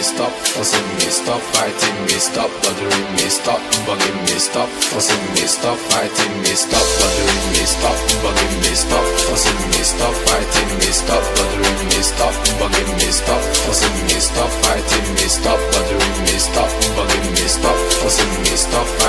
fussing me, stop fighting me, stop bothering me, stop bugging me, stop fussing me, stop fighting me, stop bothering me, stop bugging me, stop fussing me, stop fighting me, stop bothering me, stop bugging me, stop fussing me, stop fighting me, stop bothering me, stop bugging me, stop fussing me, stop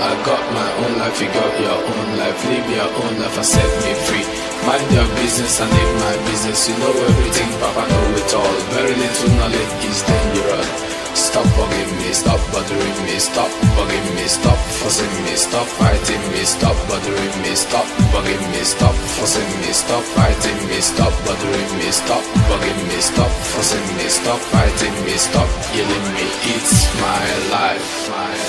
I got my own life, you got your own life. Live your own life and set me free. Mind your business and live my business. You know everything, Papa know it all. Very little knowledge is dangerous. Stop bugging me, stop bothering me, stop bugging me, stop fussing me, stop fighting me, stop bothering me, stop bugging me, stop fussing me, stop fighting me, stop bothering me, stop bugging me, stop fussing me, stop fighting me, stop yelling me. It's my life, my life.